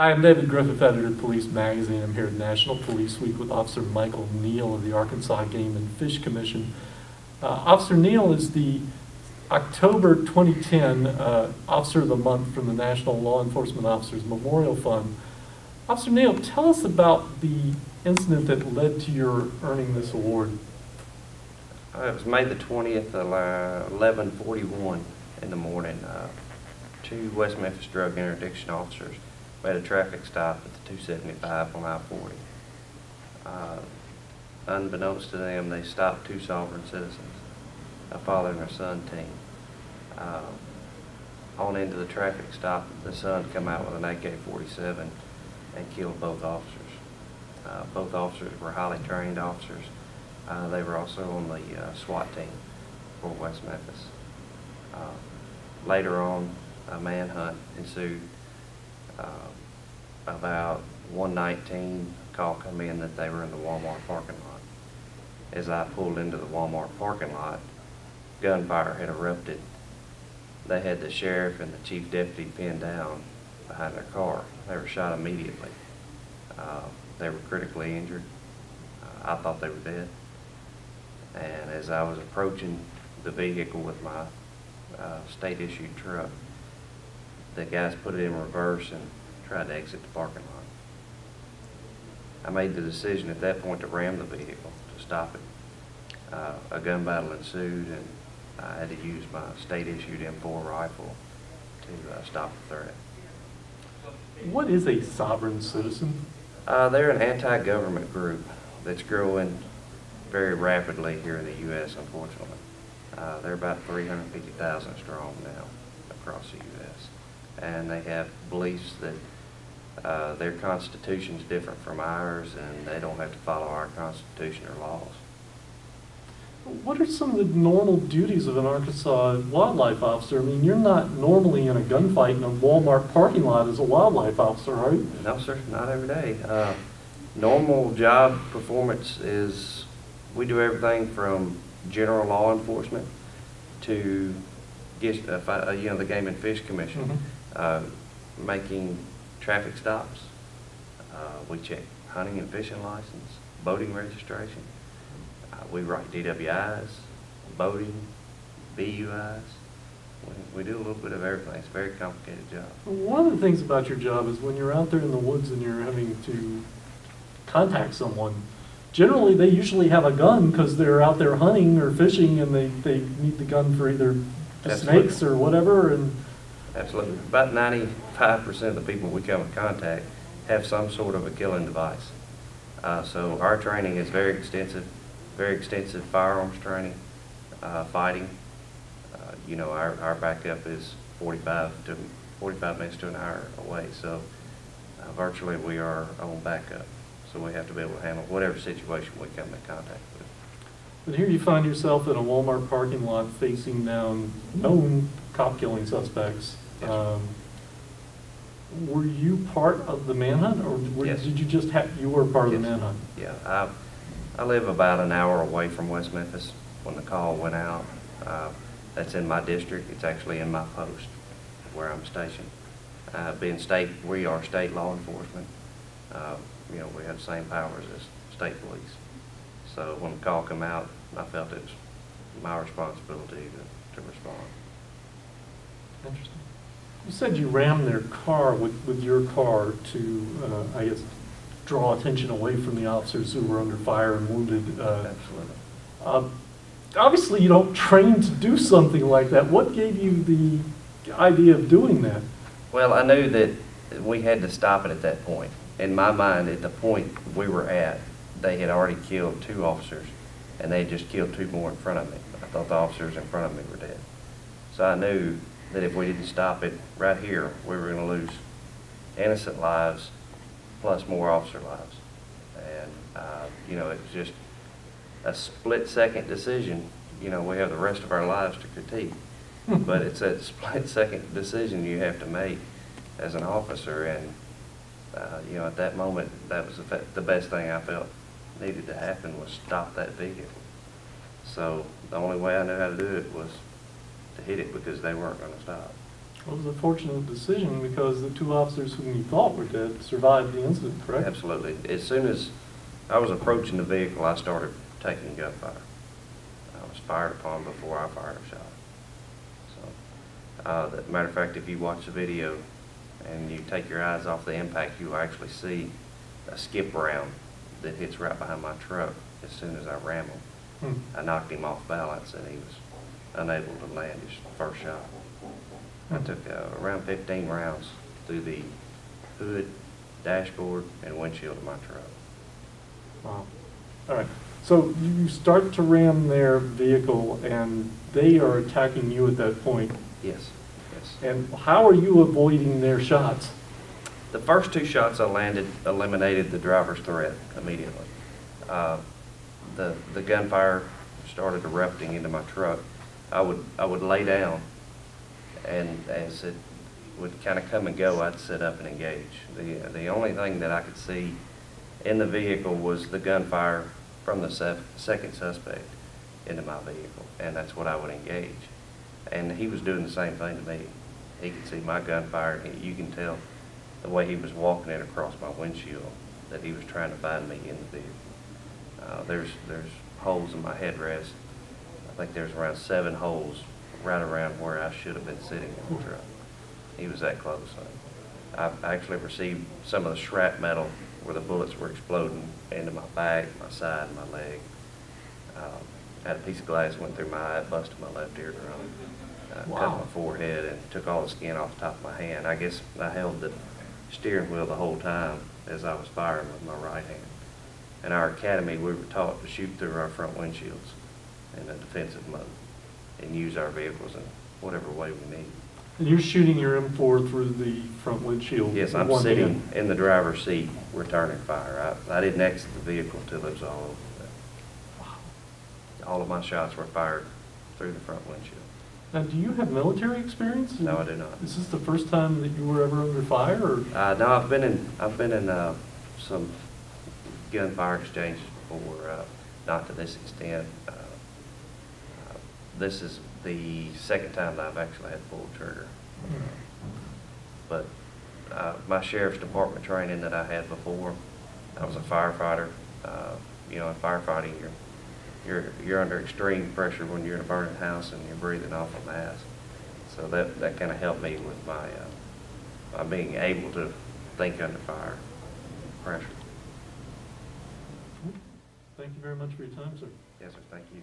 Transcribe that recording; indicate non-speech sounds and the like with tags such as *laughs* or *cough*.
Hi, I'm David Griffith, editor of Police Magazine. I'm here at National Police Week with Officer Michael Neal of the Arkansas Game and Fish Commission. Uh, Officer Neal is the October 2010 uh, Officer of the Month from the National Law Enforcement Officers Memorial Fund. Officer Neal, tell us about the incident that led to your earning this award. Uh, It was May the twentieth, eleven forty-one in the morning. Uh, Two West Memphis drug interdiction officers made a traffic stop at the two seventy-five on I forty. Uh, Unbeknownst to them, they stopped two sovereign citizens, a father and a son team. Uh, On into the traffic stop, the son come out with an AK-47 and killed both officers. Uh, Both officers were highly trained officers. Uh, They were also on the uh, SWAT team for West Memphis. Uh, Later on, a manhunt ensued. Uh, About 119, call come in that they were in the Walmart parking lot. As I pulled into the Walmart parking lot, gunfire had erupted. They had the sheriff and the chief deputy pinned down behind their car. They were shot immediately. Uh, They were critically injured. Uh, I thought they were dead. And as I was approaching the vehicle with my uh, state-issued truck, the guys put it in reverse and tried to exit the parking lot. I made the decision at that point to ram the vehicle, to stop it. Uh, A gun battle ensued, and I had to use my state-issued M4 rifle to uh, stop the threat. What is a sovereign citizen? Uh, they're an anti-government group that's growing very rapidly here in the U.S., unfortunately. Uh, they're about 350,000 strong now across the U.S. And they have beliefs that uh, their is different from ours and they don't have to follow our constitution or laws. What are some of the normal duties of an Arkansas wildlife officer? I mean, you're not normally in a gunfight in a Walmart parking lot as a wildlife officer, are you? No, sir, not every day. Uh, Normal job performance is, we do everything from general law enforcement to, get- uh, uh, you know, the Game and Fish Commission, Mhm. Uh, making traffic stops. Uh, We check hunting and fishing license, boating registration. Uh, We write DWIs, boating, BUIs. We- We do a little bit of everything. It's a very complicated job. One of the things about your job is when you're out there in the woods and you're having to contact someone, generally, they usually have a gun because they're out there hunting or fishing and they, they need the gun for either snakes or whatever, and Absolutely. About ninety-five percent of the people we come in contact have some sort of a killing device. Uh, so our training is very extensive, very extensive firearms training, uh, fighting. Uh, You know, our, our backup is forty-five to, forty-five minutes to an hour away, so uh, virtually we are on backup. So we have to be able to handle whatever situation we come in contact with. But here you find yourself in a Walmart parking lot facing down known cop killing suspects. Yes. Um, Were you part of the manhunt, or were- Yes. did you just have, you were part of the manhunt? Yeah, I, I live about an hour away from West Memphis when the call went out. Uh, That's in my district, it's actually in my post where I'm stationed. Uh, Being state, we are state law enforcement, uh, you know, we have the same powers as state police. So when the call came out, I felt it was my responsibility to, to respond. Interesting. You said you rammed their car with, with your car to, uh, I guess, draw attention away from the officers who were under fire and wounded. uh, Absolutely. uh, Obviously, you don't train to do something like that. What gave you the idea of doing that? Well, I knew that we had to stop it at that point. In my mind, at the point we were at, they had already killed two officers, and they had just killed two more in front of me. I thought the officers in front of me were dead. So I knew that if we didn't stop it right here, we were gonna lose innocent lives plus more officer lives. And, uh, you know, it was just a split-second decision. You know, we have the rest of our lives to critique. But it's a *laughs* split-second decision you have to make as an officer, and, uh, you know, at that moment, that was the fe- the best thing I felt needed to happen was stop that vehicle. So the only way I knew how to do it was to hit it because they weren't gonna stop. It was a fortunate decision because the two officers whom you thought were dead survived the incident, correct? Absolutely. As soon as I was approaching the vehicle, I started taking gunfire. I was fired upon before I fired a shot. So, uh, that, matter of fact, if you watch the video and you take your eyes off the impact, you will actually see a skip round that hits right behind my truck as soon as I ram him. Hmm. I knocked him off balance and he was unable to land his first shot. I Hmm. took uh, around 15 rounds through the hood, dashboard, and windshield of my truck. Wow. All right. So you start to ram their vehicle and they are attacking you at that point. Yes, yes. And how are you avoiding their shots? The first two shots I landed eliminated the driver's threat immediately. Uh, The, the gunfire started erupting into my truck. I would, I would lay down, and as it would kind of come and go, I'd sit up and engage. The, the only thing that I could see in the vehicle was the gunfire from the second suspect into my vehicle, and that's what I would engage. And he was doing the same thing to me. He could see my gunfire, he- you can tell the way he was walking it across my windshield, that he was trying to find me in the vehicle. Uh, there's, there's holes in my headrest. I think there's around seven holes right around where I should have been sitting in the truck. He was that close. I've actually received some of the shrapnel where the bullets were exploding into my back, my side, and my leg. Um, Had a piece of glass went through my eye, busted my left eardrum, uh, cut my forehead, and took all the skin off the top of my hand. I guess I held the steering wheel the whole time as I was firing with my right hand. In our academy, we were taught to shoot through our front windshields in a defensive mode and use our vehicles in whatever way we need. And you're shooting your M4 through the front windshield. Yes, I'm sitting hand. in the driver's seat returning fire. I, I didn't exit the vehicle until it was all over. All of my shots were fired through the front windshield. Now, do you have military experience? No, I do not. Is this the first time that you were ever under fire, or? Uh, no, I've been in, I've been in, uh, some gunfire exchanges before, uh, not to this extent. Uh, uh, This is the second time that I've actually had the trigger. But, uh, my sheriff's department training that I had before, I was a firefighter. Uh, you know, in firefighting, you're, you're, you're under extreme pressure when you're in a burning house and you're breathing off a mask. So that, that kind of helped me with my, uh, my being able to think under fire pressure. Thank you very much for your time, sir. Yes, sir, thank you.